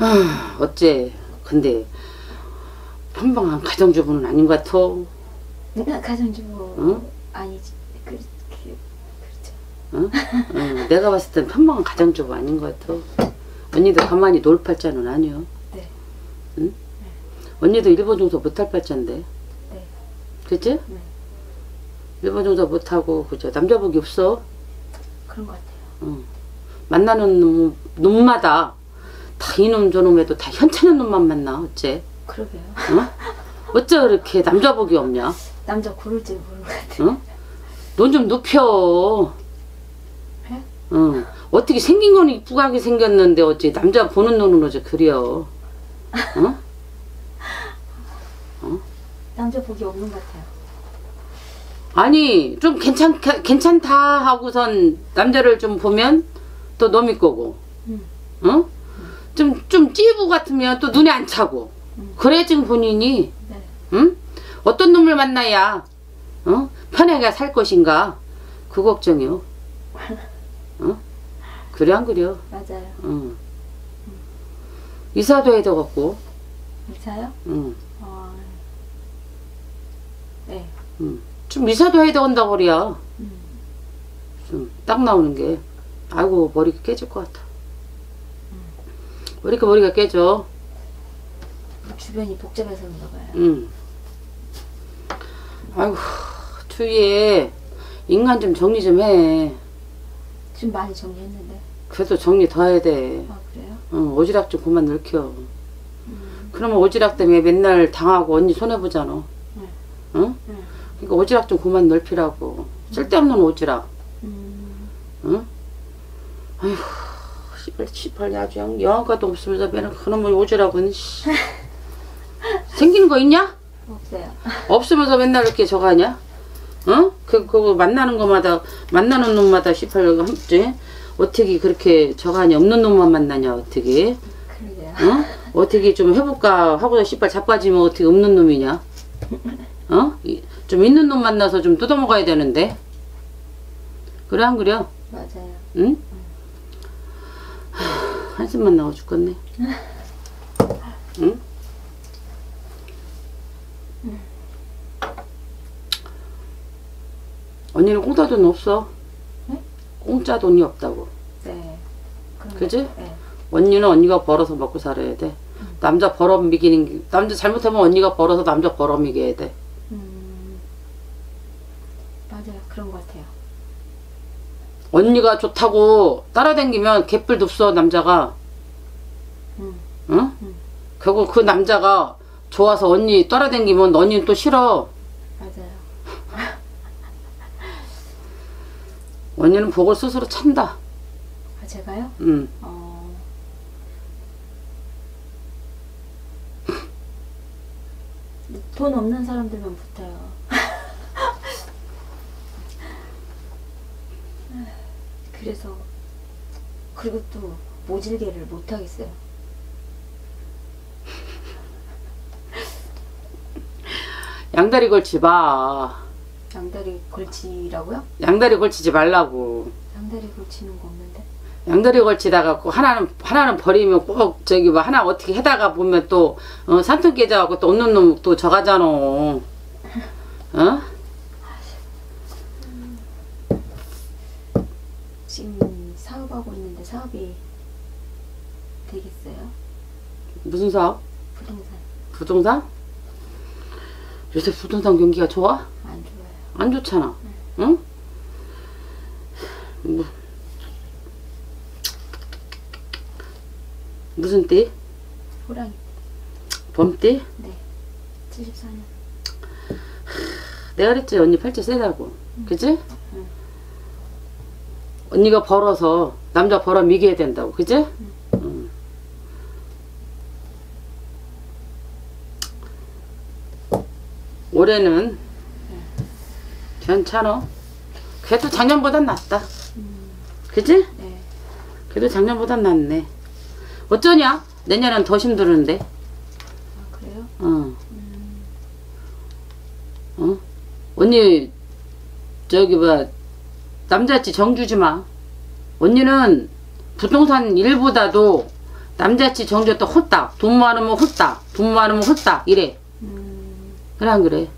아, 어째 근데 평범한 가정주부는 아닌 것 같아. 나 가정주부 응? 아니지. 그, 그, 그렇죠. 응? 응, 내가 봤을 땐 평범한 가정주부 아닌 것 같아. 언니도 가만히 놀 팔자는 아니여. 네. 언니도 일본 정도 못할 팔자인데. 네. 그치? 네. 일본 정도 못하고 그저 남자복이 없어. 그런 것 같아요. 응. 만나는 놈, 놈마다 다 이놈 저놈 해도 다 현찮은 놈만 만나 어째? 그러게요. 응? 어째 그렇게 남자 복이 없냐? 남자 고를 줄 모르는 것 같아요. 응? 눈좀 눕혀. 네? 응. 어떻게 생긴 건 이쁘게 생겼는데 어째 남자 보는 눈은 어째 그려. 응? 남자 복이 없는 것 같아요. 아니 좀 괜찮 괜찮다 하고선 남자를 좀 보면 또 놈이 거고, 음. 응? 좀 좀 찌부 같으면 또 눈에 안 차고. 음. 그래 지금 본인이 네. 응? 어떤 놈을 만나야 어? 편하게 살 것인가 그 걱정이요. 어? 그래 안 그려? 맞아요. 응. 이사도 해도 갖고, 이사요? 응. 어... 네. 좀 이사도 해도 온다고 그래야 음. 좀딱 나오는 게 아이고 머리가 깨질 것 같아. 왜 이렇게 머리가 깨져? 주변이 복잡해서 그런가 봐요. 응. 아이고 주위에 인간 좀 정리 좀 해. 좀 많이 정리했는데. 그래도 정리 더 해야 돼. 아 그래요? 응, 오지랖 좀 그만 늙혀. 음. 그러면 오지랖 때문에 맨날 당하고 언니 손해보잖아. 네. 응? 네. 그러니까 오지랖 좀 그만 넓히라고. 쓸데없는 오지랖. 음. 응? 아휴, 씨발, 아주 영, 영화과도 없으면서 맨날 그놈의 씨. 생기는 거 있냐? 없어요. 없으면서 맨날 이렇게 저거 하냐? 어? 그, 그거 만나는 거마다, 만나는 놈마다 씨발, 함지? 어떻게 그렇게 저거 하냐? 없는 놈만 만나냐? 어떻게? 그러게요. 어? 어떻게 좀 해볼까 하고서 씨발 자빠지면 어떻게 없는 놈이냐? 어? 이- 좀 있는 놈 만나서 좀 뜯어먹어야 되는데. 그래 안 그래? 맞아요. 응? 하, 한숨만 나와 죽겠네. 응? 언니는 공짜 돈 없어. 네? 공짜 돈이 없다고. 네. 그지? 네. 언니는 언니가 벌어서 먹고 살아야 돼. 남자 벌어 미기는 게- 남자 잘못하면 언니가 벌어서 남자 벌어 미겨야 돼. 음. 맞아요. 그런 것 같아요. 언니가 좋다고 따라다니면 개뿔도 없어 남자가. 음. 응? 음. 결국 그 남자가 좋아서 언니 따라다니면 언니는 또 싫어. 맞아요. 언니는 복을 스스로 찬다. 아 제가요? 응. 어. 돈 없는 사람들만 붙어요. 그래서 그리고 또 모질게를 못 하겠어요. 양다리 걸치 마. 양다리 걸치라고요? 양다리 걸치지 말라고. 양다리 걸치는 거 없는데. 양다리 걸치다가 꼭 하나는 하나는 버리면 꼭 저기 뭐 하나 어떻게 해다가 보면 또 어, 산통 깨져갖고 또 없는 놈 또 저가잖아. 어? 지금 사업하고 있는데 사업이 되겠어요? 무슨 사업? 부동산 부동산? 요새 부동산 경기가 좋아? 안 좋아요. 안 좋잖아. 응? 뭐. 무슨 띠? 호랑이 봄띠? 네 74년 내가 그랬지 언니 팔자 세다고 그지? 언니가 벌어서 남자 벌어 미겨야 된다고 그지? 응. 올해는 괜찮아 그래도 작년보단 낫다 그지? 네 그래도 작년보단 낫네 어쩌냐? 내년은 더 힘드는데 아, 그래요? 어. 어? 언니 저기 뭐 남자치 정주지 마. 언니는 부동산 일보다도 남자치 정조 또 홀딱 돈 많으면 홀딱 돈 많으면 홀딱 이래. 음, 그래 안 그래?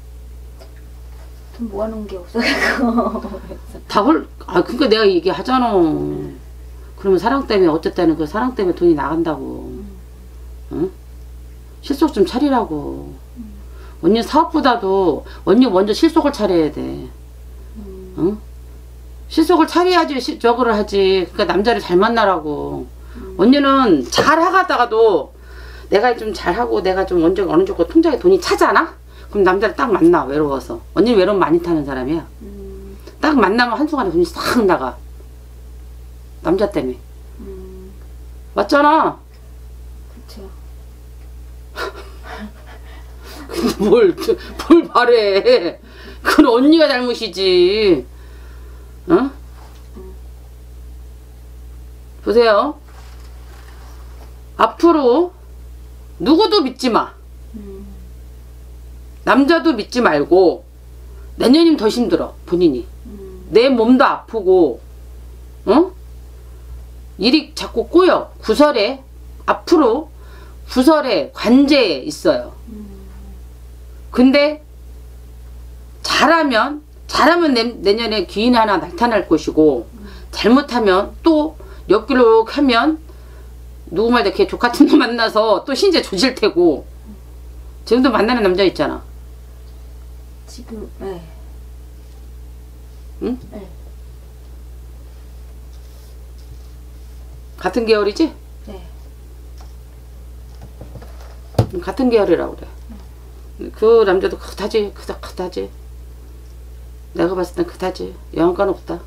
돈 모아놓은 게 없어가지고. 다홀아 그러니까 내가 얘기하잖아. 그러면 사랑 때문에 어쨌다는 그 사랑 때문에 돈이 나간다고. 응? 실속 좀 차리라고. 언니 사업보다도 언니 먼저 실속을 차려야 돼. 음, 응? 실속을 차려야지 시, 저거를 하지. 그러니까 남자를 잘 만나라고. 언니는 잘 하다가도 내가 좀 잘하고 내가 좀 언제 어느 정도 통장에 돈이 차잖아? 그럼 남자를 딱 만나 외로워서. 언니는 외로움 많이 타는 사람이야. 음, 딱 만나면 한순간에 돈이 싹 나가. 남자 때문에. 음, 맞잖아. 그쵸. 뭘, 뭘 바래. 그건 언니가 잘못이지 어? 보세요. 앞으로 누구도 믿지 마. 음, 남자도 믿지 말고 내년이면 더 힘들어 본인이. 음, 내 몸도 아프고 어? 일이 자꾸 꼬여. 구설에 앞으로 구설에 관제에 있어요. 음, 근데 잘하면 잘하면 내, 내년에 귀인 하나 나타날 것이고 잘못하면 또 옆길로 하면 누구 말대 걔 족같은 놈 만나서 또 신재 조질 테고 지금도 만나는 남자 있잖아 지금, 네. 응? 네. 같은 계열이지? 네. 같은 계열이라고 그래. 그 남자도 그다지, 그다, 그다지. 내가 봤을 땐 그다지. 영양간 없다.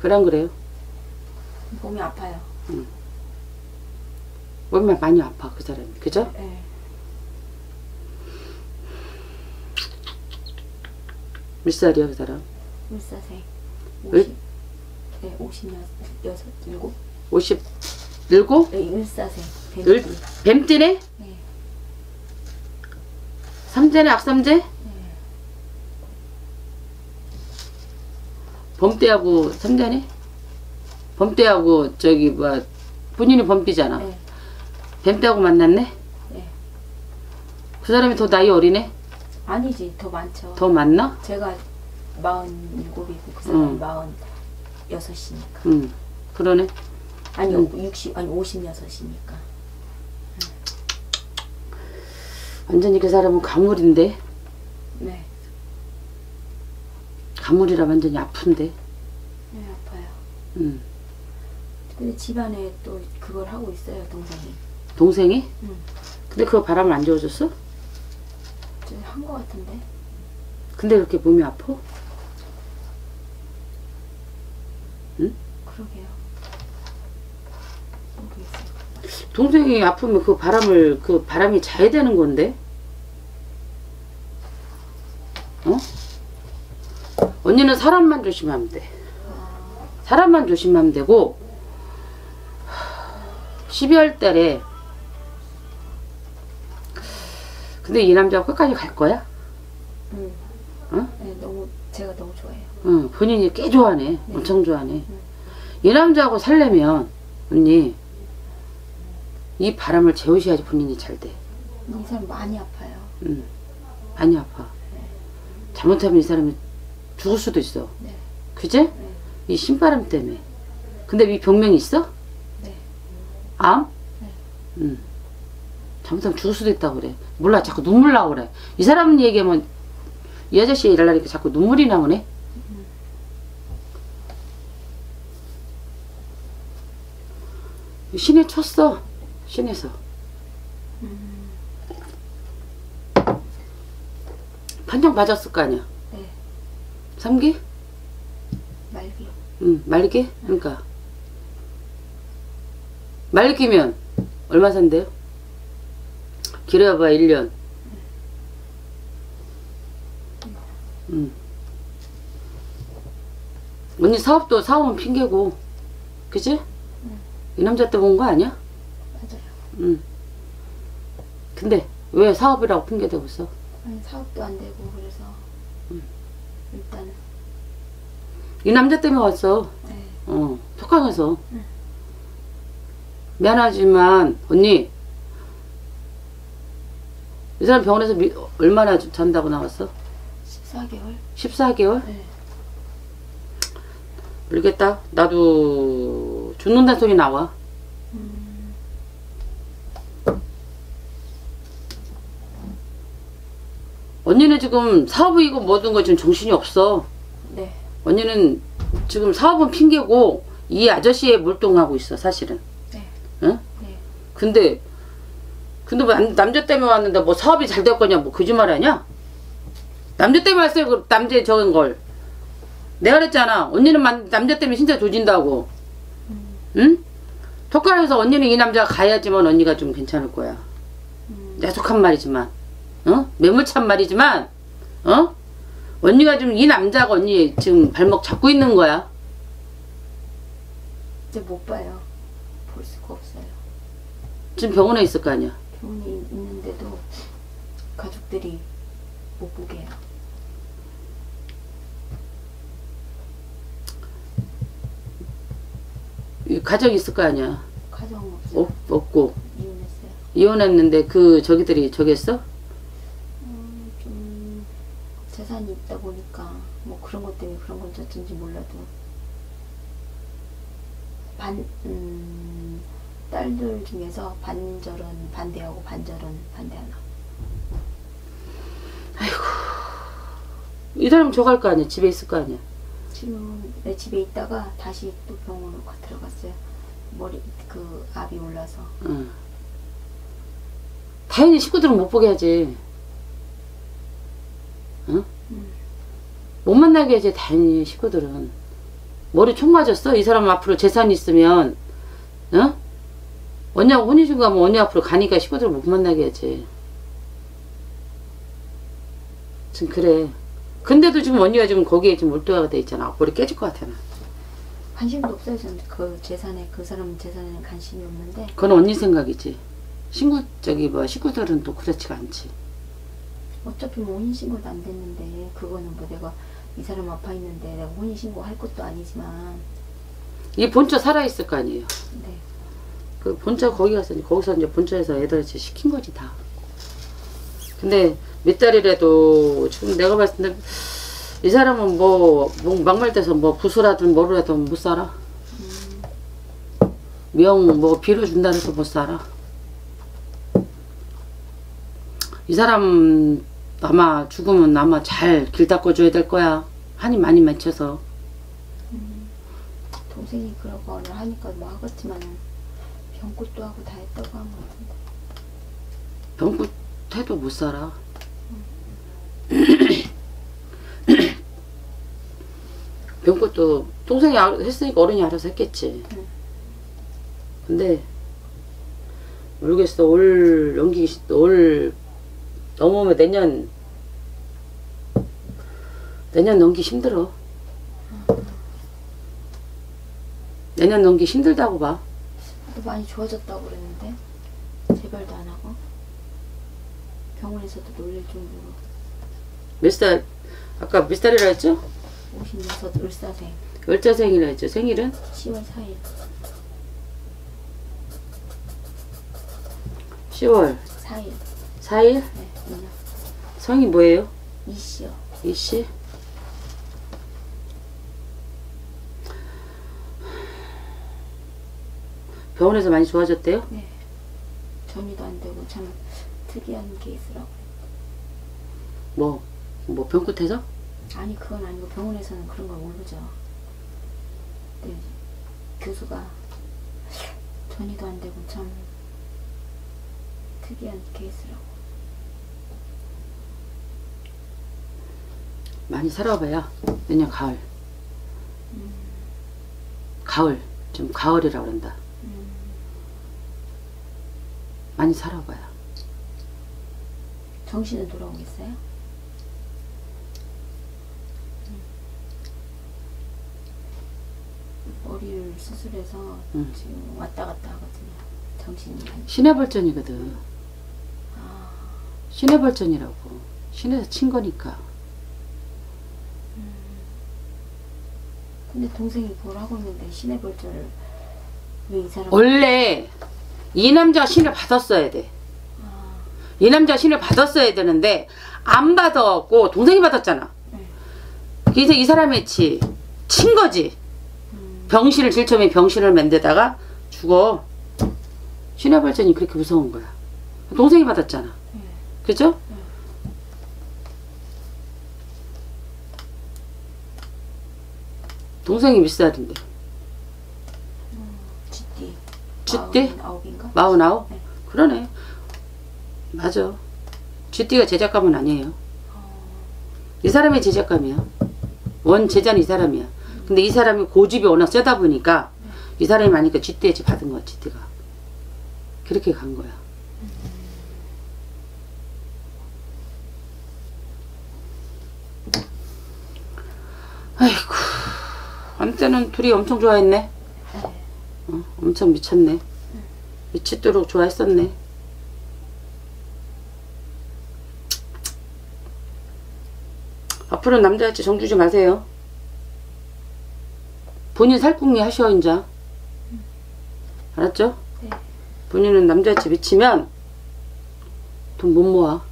그래 안 그래요? 몸이 아파요. 몸이 많이 아파 그 사람이. 그죠? 네. 몇 살이야 그 사람? 울사생. 을? 50. 네, 50년, 여섯, 일곱. 57? 네, 울사생. 을? 뱀띠. 뱀띠네? 네. 삼재네 악삼재? 범띠하고 삼재네? 범띠하고 저기 뭐 본인이 범띠잖아. 네. 뱀띠하고 만났네? 네. 그 사람이 더 나이 어리네? 아니지, 더 많죠. 더 많나? 제가 47이고 그 사람이 응. 46이니까. 응. 그러네. 아니, 응. 60, 아니 56이니까. 완전히 그 사람은 가물인데? 네. 가물이라 완전히 아픈데? 네, 아파요. 응. 근데 집안에 또 그걸 하고 있어요, 동생이. 동생이? 응. 근데 그거 바람을 안 줘줬어? 한거 같은데? 근데 그렇게 몸이 아파? 그러게요. 모르겠어요. 동생이 아프면 그 바람을, 그 바람이 자야 되는 건데? 언니는 사람만 조심하면 돼. 사람만 조심하면 되고, 12월 달에, 근데 이 남자가 끝까지 갈 거야? 응. 어? 네, 너무, 제가 너무 좋아해요. 응, 본인이 꽤 좋아하네. 엄청 좋아하네. 이 남자하고 살려면, 언니, 이 바람을 재우셔야지 본인이 잘 돼. 이 사람 많이 아파요. 응. 많이 아파. 잘못하면 이 사람이 죽을 수도 있어. 네. 그제? 이 신바람 때문에. 근데 이 병명이 있어? 네. 암? 네. 응. 잘못하면 죽을 수도 있다고 그래. 몰라, 자꾸 눈물 나고 그래. 이 사람 얘기하면, 이 아저씨 일하니까 자꾸 눈물이 나오네? 신에 쳤어. 신에서. 판정 맞았을 거 아니야. 네. 삼기 말기. 응, 말기? 그러니까. 말기면 얼마 산대요? 길어야 봐, 1년. 응. 언니 사업도 사업은 핑계고. 그지? 이 남자 때문에 온거 아니야? 맞아요. 응. 근데 왜 사업이라고 핑계대고 있어? 아니, 사업도 안 되고, 그래서. 일단은. 이 남자 때문에 왔어. 네. 어, 속강에서. 미안하지만 언니 이 사람 병원에서 미- 얼마나 잔다고 나왔어? 14개월? 14개월? 네. 모르겠다. 나도 죽는다 소리 나와. 음, 언니는 지금 사업이고 뭐든 거 지금 정신이 없어. 네. 언니는 지금 사업은 핑계고 이 아저씨에 몰동하고 있어 사실은. 네. 응? 네. 근데 근데 뭐 남- 남자 때문에 왔는데 뭐 사업이 잘 될 거냐 뭐 거짓말 하냐? 남자 때문에 왔어요 그 남자 적은 걸. 내가 그랬잖아. 언니는 만- 남자 때문에 진짜 조진다고. 응? 톡가에서 언니는 이 남자가 가야지만 언니가 좀 괜찮을 거야. 음, 야속한 말이지만, 어? 매몰찬 말이지만, 어? 언니가 좀이 남자가 언니 지금 발목 잡고 있는 거야. 이제 못 봐요. 볼 수가 없어요. 지금 병원에 있을 거 아니야. 병원에 있는데도 가족들이 못 보게 해요. 이 가정이 있을 거 아니야. 가정 없어요. 없, 없고. 이혼했어요. 이혼했는데 그 저기들이 저기 했어? 재산이 있다 보니까 뭐 그런 것 때문에 그런 건지 어쩐지 몰라도 반 음, 딸들 중에서 반절은 반대하고 반절은 반대하나. 이 사람 저갈 거 아니야. 집에 있을 거 아니야. 지금 내 집에 있다가 다시 또 병원으로 가 들어갔어요. 머리 그 압이 올라서. 응. 당연히 식구들은 못 보게 하지. 응? 음. 못 만나게 하지, 당연히 식구들은. 머리 총 맞았어? 이 사람 앞으로 재산이 있으면, 어? 언니하고 혼인신고 가면 언니 앞으로 가니까 식구들 못 만나게 하지. 지금 그래. 근데도 지금 언니가 지금 거기에 지금 몰두가 돼 있잖아. 머리 깨질 것 같아, 나. 관심도 없어요. 저는 그 재산에 그 사람 재산에는 관심이 없는데 그건 언니 생각이지. 친구, 저기, 뭐, 식구들은 또 그렇지가 않지. 어차피 뭐 혼인 신고도 안 됐는데 그거는 뭐 내가 이 사람 아파 있는데 내가 혼인 신고 할 것도 아니지만 이 본처 살아있을 거 아니에요. 네. 그 본처 거기 가서 거기서 이제 본처에서 애들 이제 시킨 거지 다. 근데 몇 달이라도 지금 내가 봤을 때 이 사람은 뭐, 뭐 막말돼서 뭐 부수라든 뭐라든 못 살아. 명뭐 빌어준다 해서 못 살아. 이 사람 아마 죽으면 아마 잘길 닦아줘야 될 거야. 한이 많이 맺혀서. 동생이 그러고 하니까 뭐 하겠지만은 병꽃도 하고 다 했다고 한것 같은데 병구 해도 못 살아. 병꽃도 동생이 알- 했으니까 어른이 알아서 했겠지. 응. 근데 모르겠어. 올 연기기 싫- 올 넘으면 내년 내년 넘기 힘들어. 내년 넘기 힘들다고 봐. 또 많이 좋아졌다고 그랬는데 재발도 안 하고 병원에서도 놀릴 정도로 몇 살? 아까 몇 살이라 했죠? 56 을사생 열자생이라 했죠. 생일은? 10월 4일 10월 4일 4일? 네 성이 뭐예요? 이씨요 이씨? 병원에서 많이 좋아졌대요? 네 전이도 안 되고 참 특이한 케이스라고 뭐, 뭐 병끝에서? 아니 그건 아니고 병원에서는 그런 걸 모르죠 네 교수가 전이도 안 되고 참 특이한 케이스라고 많이 살아봐야 내년 가을. 가을. 좀 가을이라 그런다. 음, 많이 살아봐야. 정신은 돌아오겠어요? 머리를 수술해서 음. 지금 왔다 갔다 하거든요. 정신이 안. 시내발전이거든. 아, 시내발전이라고. 시내에서 친 거니까. 근데 동생이 그걸 하고 있는데 시내벌전을 왜이 사람 원래 이 남자가 신을 받았어야 돼. 이 남자가 신을 받았어야 되는데 안 받았고 동생이 받았잖아. 그래서 이 사람의 치, 친 거지. 병신을 질처음에 병신을 만들다가 죽어. 신의 발전이 그렇게 무서운 거야. 동생이 받았잖아. 그죠? 동생이 몇 살인데? 쥐띠 쥐띠? 아홉인가? 마흔아홉? 네. 그러네. 맞아. 쥐띠가 제작감은 아니에요. 이 사람이 제작감이야. 원 제자는 이 사람이야. 근데 이 사람이 고집이 워낙 세다 보니까 이 사람이 많으니까 쥐띠에 받은 거야, 쥐띠가. 그렇게 간 거야. 아이고. 한때는 둘이 엄청 좋아했네. 어, 엄청 미쳤네. 미치도록 좋아했었네. 앞으로 남자한테 정 주지 마세요. 본인 살궁리 하셔 인자. 알았죠? 네. 본인은 남자한테 미치면 돈 못 모아.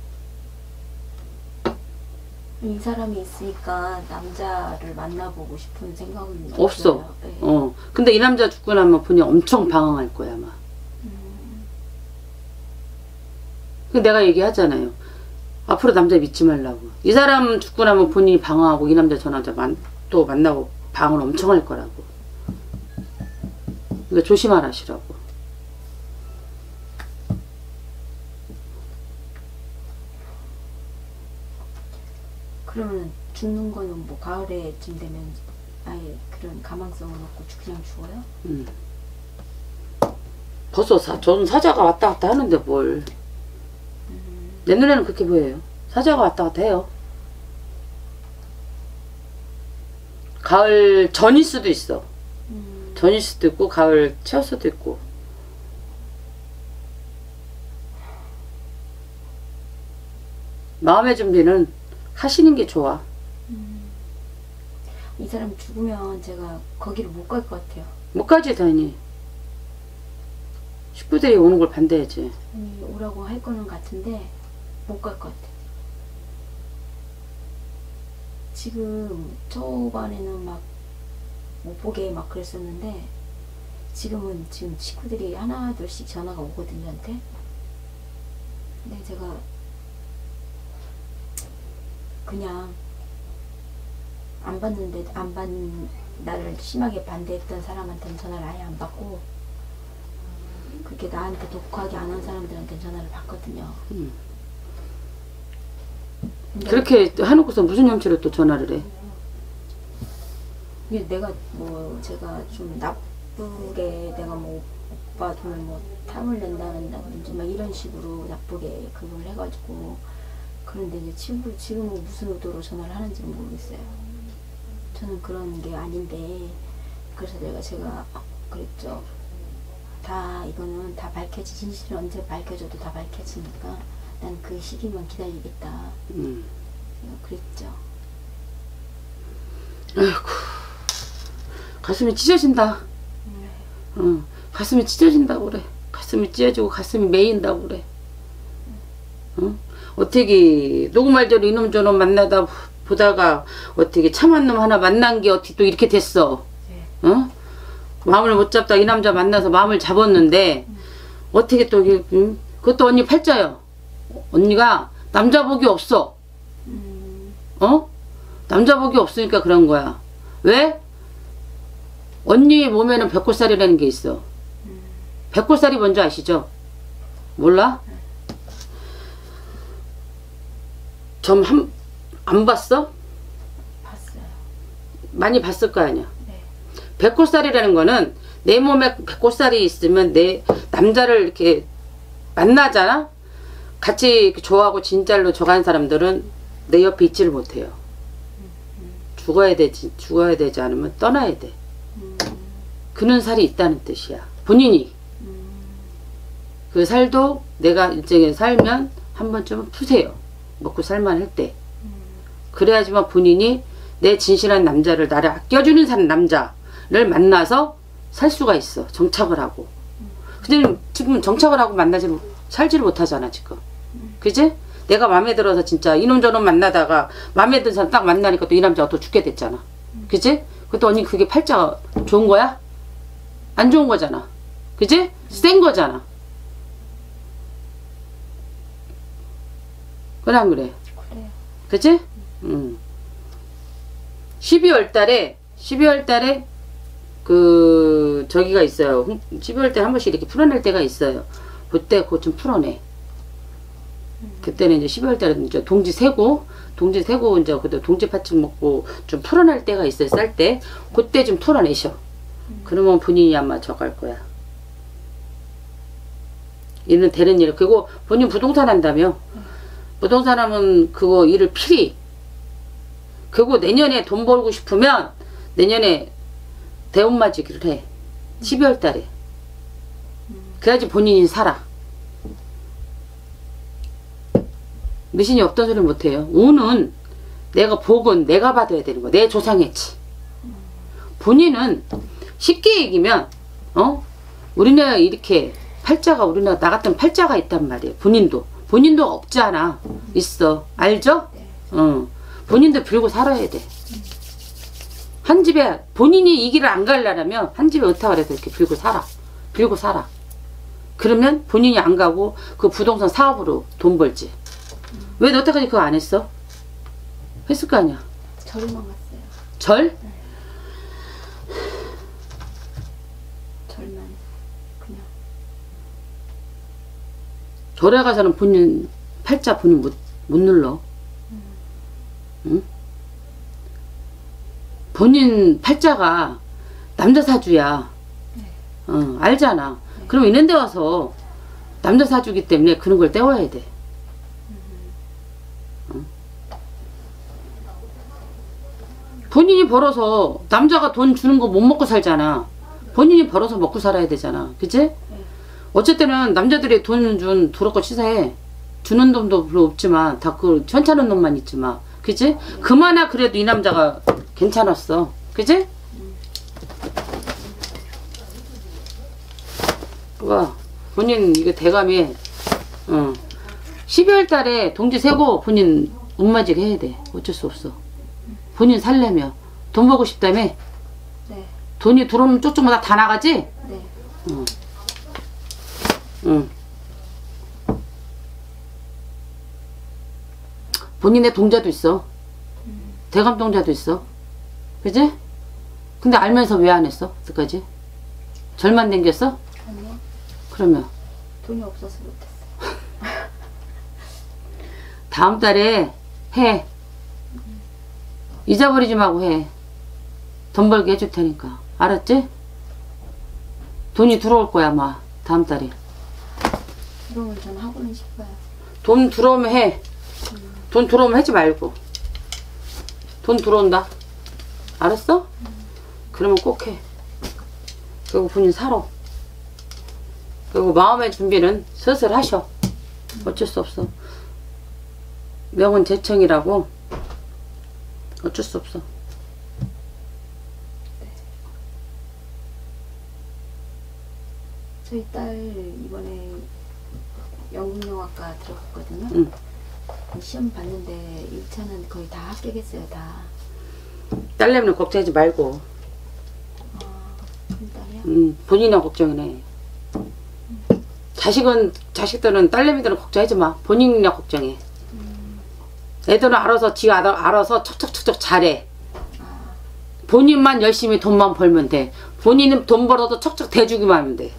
이 사람이 있으니까 남자를 만나보고 싶은 생각은 없어. 네. 어. 근데 이 남자 죽고 나면 본인 엄청 방황할 거야 아마. 그 내가 얘기하잖아요. 앞으로 남자 믿지 말라고. 이 사람 죽고 나면 본인이 방황하고 이 남자 저 남자 만, 또 만나고 방황을 엄청 할 거라고. 그러니까 조심하라 시라고. 그러면 죽는 거는 뭐 가을에쯤 되면 아예 그런 가망성은 없고 죽- 그냥 죽어요? 음. 벌써 사, 전 사자가 왔다 갔다 하는데 뭘. 내 눈에는 그렇게 보여요. 사자가 왔다 갔다 해요. 가을 전일 수도 있어. 음, 전일 수도 있고, 가을 채울 수도 있고. 마음의 준비는 하시는 게 좋아. 이 사람 죽으면 제가 거기를 못 갈 것 같아요. 못 가지, 당연히. 식구들이 오는 걸 반대하지. 아니, 오라고 할 거는 같은데 못 갈 것 같아. 지금 초반에는 막 못 보게 막 그랬었는데 지금은 지금 식구들이 하나 둘씩 전화가 오거든요 한테. 근데 제가 그냥 안 받는데 안 받, 나를 심하게 반대했던 사람한테는 전화를 아예 안 받고 그렇게 나한테 독하게 안 한 사람들한테 전화를 받거든요. 음. 근데 그렇게 해놓고서 무슨 염치로 또 전화를 해? 이게 내가 뭐 제가 좀 나쁘게 내가 뭐 오빠 돈을 뭐 탐을 낸다는다든지 막 이런 식으로 나쁘게 그걸 해가지고 그런데 이제 친구 지금은 무슨 의도로 전화를 하는지는 모르겠어요. 저는 그런 게 아닌데 그래서 내가 제가 그랬죠. 다 이거는 다 밝혀지 진실은 언제 밝혀져도 다 밝혀지니까 난 그 시기만 기다리겠다. 음. 그랬죠. 가슴이 찢어진다. 응. 가슴이 찢어진다고 그래. 가슴이 찢어지고 가슴이 메인다고 그래. 응? 어떻게 누구 말대로 이놈 저놈 만나다 보다가 어떻게 참한 놈 하나 만난 게 어떻게 또 이렇게 됐어. 네. 응? 마음을 못 잡다 이 남자 만나서 마음을 잡았는데 어떻게 또 이게 응? 그것도 언니 팔자요. 언니가 남자 복이 없어. 음, 어? 남자 복이 없으니까 그런 거야. 왜? 언니 몸에는 백골살이라는 게 있어. 백골살이 뭔지 아시죠? 몰라? 점 한, 안 봤어? 봤어요. 많이 봤을 거 아니야. 네. 백골살이라는 거는 내 몸에 백골살이 있으면 내 남자를 이렇게 만나잖아? 같이 좋아하고 진짜로 저가는 사람들은 내 옆에 있지를 못해요. 죽어야 되지, 죽어야 되지 않으면 떠나야 돼. 그는 살이 있다는 뜻이야. 본인이. 그 살도 내가 일정에 살면 한 번쯤은 푸세요. 먹고 살만할 때. 그래야지만 본인이 내 진실한 남자를 나를 아껴주는 사람 남자를 만나서 살 수가 있어. 정착을 하고. 근데 지금 정착을 하고 만나지 못- 살지를 못하잖아 지금. 그지? 내가 마음에 들어서 진짜 이놈 저놈 만나다가 마음에 든 사람 딱 만나니까 또 이 남자가 또 죽게 됐잖아. 그지? 그때 언니 그게 팔자가 좋은 거야? 안 좋은 거잖아. 그지? 센 거잖아. 그래 안 그래? 그래요. 그치? 음. 12월 달에, 12월 달에, 그, 저기가 있어요. 홍- 12월 달에 한 번씩 이렇게 풀어낼 때가 있어요. 그때 그거 좀 풀어내. 그때는 이제 12월 달에 이제 동지 세고, 동지 세고, 이제 그때 동지 파충 먹고 좀 풀어낼 때가 있어요. 쌀 때. 그때 좀 풀어내셔. 그러면 본인이 아마 저갈 거야. 이는 되는 일. 그리고 본인 부동산 한다며. 부동산 하면 그거 일을 필히. 그리고 내년에 돈 벌고 싶으면 내년에 대운 맞이기를 해. 12월 달에. 그래야지 본인이 살아. 미신이 없던 소리 못해요. 운은 내가 복은 내가 받아야 되는 거야. 내 조상했지. 본인은 쉽게 얘기면 어 우리나라 이렇게 팔자가 우리나라 나 같은 팔자가 있단 말이에요. 본인도 본인도 없잖아. 있어. 알죠? 어. 본인도 빌고 살아야 돼. 한 집에 본인이 이 길을 안 갈라면 한 집에 해서 이렇게 빌고 살아. 빌고 살아. 그러면 본인이 안 가고 그 부동산 사업으로 돈 벌지. 왜 너때까지 그거 안 했어? 했을 거 아니야. 절만 갔어요. 절? 절만 그냥 절에 가서는 본인 팔자 본인 못, 못 눌러. 응? 본인 팔자가 남자 사주야. 어, 알잖아. 그럼 이런 데 와서 남자 사주기 때문에 그런 걸 떼워야 돼. 응? 본인이 벌어서 남자가 돈 주는 거 못 먹고 살잖아. 본인이 벌어서 먹고 살아야 되잖아. 그치? 어쨌든 남자들이 돈준 두렵고 치사해. 주는 놈도 별로 없지만 다그 천찮은 놈만 있지만 그지? 그마나 그래도 이 남자가 괜찮았어. 그지? 와 본인 이거 대감이 어 12월 달에 동지 세고 본인 운마직 해야 돼. 어쩔 수 없어. 본인 살려면 돈 벌고 싶다며 네, 돈이 들어오면 쪽쪽마다 다 나가지? 네. 응. 본인의 동자도 있어. 대감 동자도 있어. 그지? 근데 알면서 왜 안 했어? 그까지? 절만 댕겼어? 아니요. 그러면 돈이 없어서 못했어요. 다음 달에 해. 잊어버리지 말고 해. 돈 벌게 해줄 테니까. 알았지? 돈이 들어올 거야, 아마. 다음 달에. 그러면 전 하고는 싶어요. 돈 들어오면 해. 돈 들어오면 하지 말고. 돈 들어온다. 알았어? 그러면 꼭 해. 그리고 본인 살아. 그리고 마음의 준비는 슬슬 하셔. 어쩔 수 없어. 명은 제청이라고. 어쩔 수 없어. 저희 딸 이번에 연극영화과 들어갔거든요. 응. 시험 봤는데 1차는 거의 다 합격했어요. 다. 딸내미는 걱정하지 말고. 음, 본인이나 걱정이네. 자식은, 자식들은, 딸내미들은 걱정하지 마. 본인이나 걱정해. 애들은 알아서, 지가 알아- 알아서 척척척척 잘해. 본인만 열심히 돈만 벌면 돼. 본인은 돈 벌어도 척척 대주기만 하면 돼.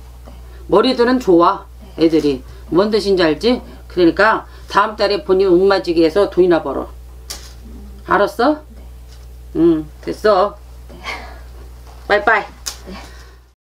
머리들은 좋아. 애들이. 뭔 뜻인지 알지? 그러니까 다음 달에 본인 운마지기 해서 돈이나 벌어. 알았어? 응, 됐어. 빠이빠이.